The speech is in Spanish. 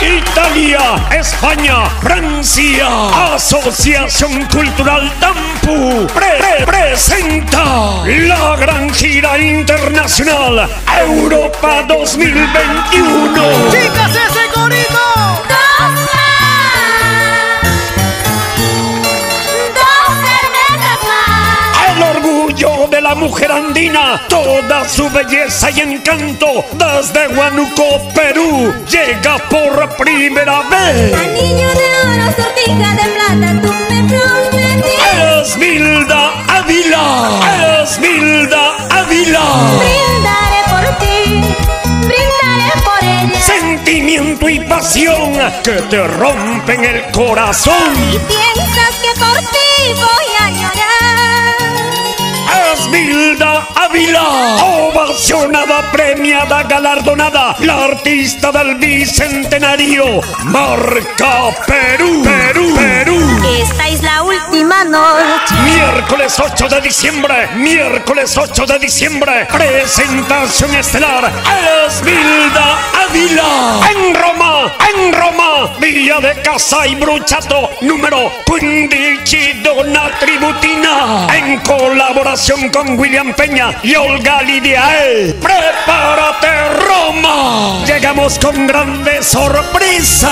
Italia, España, Francia, Asociación Cultural Tampu pre- presenta la gran gira internacional Europa 2021. ¡Chicas, la mujer andina, toda su belleza y encanto, desde Huánuco, Perú, llega por primera vez. Anillo de oro, sortija de plata, tú me prometiste. Esmilda Ávila, Esmilda Ávila. Brindaré por ti, brindaré por ella. Sentimiento y pasión que te rompen el corazón. Y piensas que por ti voy Esmilda Ávila, ovacionada, premiada, galardonada, la artista del bicentenario, marca Perú, Perú, Perú. Esta es la última noche. Miércoles 8 de diciembre, miércoles 8 de diciembre, presentación estelar, Esmilda Ávila, De Casa y Bruchato, número 15 Dona Tributina, en colaboración con William Peña y Olga Lidiae. ¡Prepárate, Roma! Llegamos con grandes sorpresas.